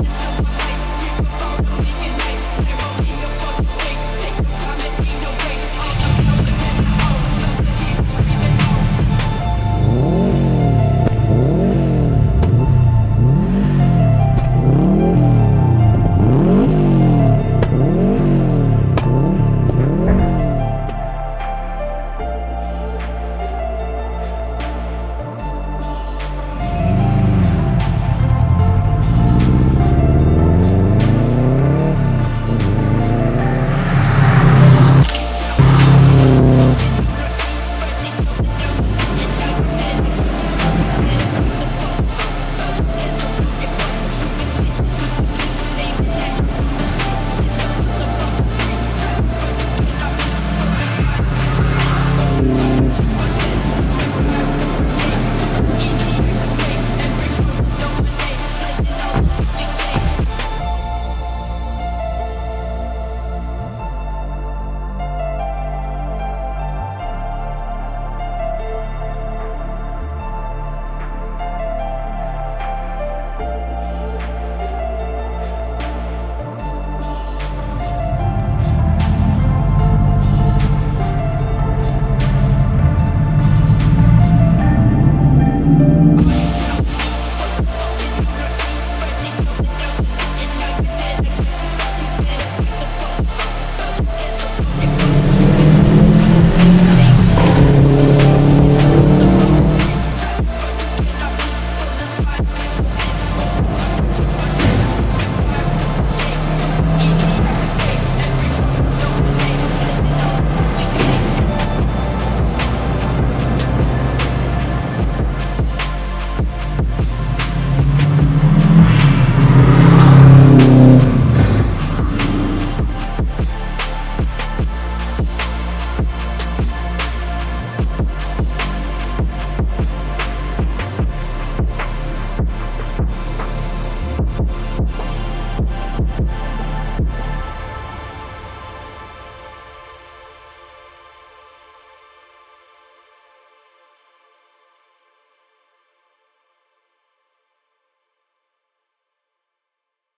It's a